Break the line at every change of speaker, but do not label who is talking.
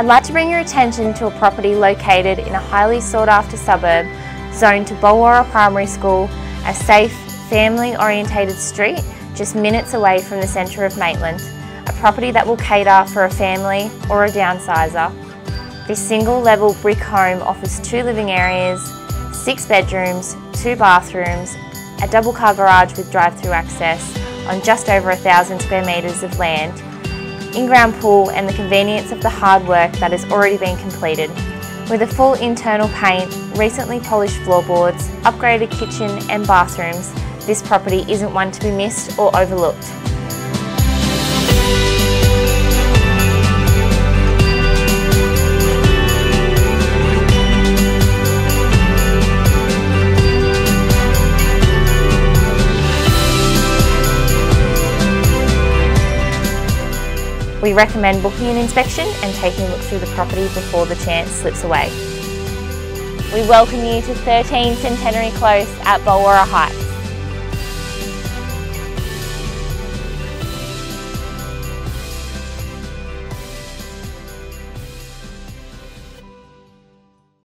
I'd like to bring your attention to a property located in a highly sought after suburb zoned to Bolwarra Primary School, a safe, family orientated street just minutes away from the centre of Maitland, a property that will cater for a family or a downsizer. This single level brick home offers two living areas, six bedrooms, two bathrooms, a double car garage with drive-through access on just over a thousand square metres of land, in-ground pool and the convenience of the hard work that has already been completed. With a full internal paint, recently polished floorboards, upgraded kitchen and bathrooms, this property isn't one to be missed or overlooked. We recommend booking an inspection and taking a look through the property before the chance slips away. We welcome you to 13 Centenary Close at Bolwarra Heights.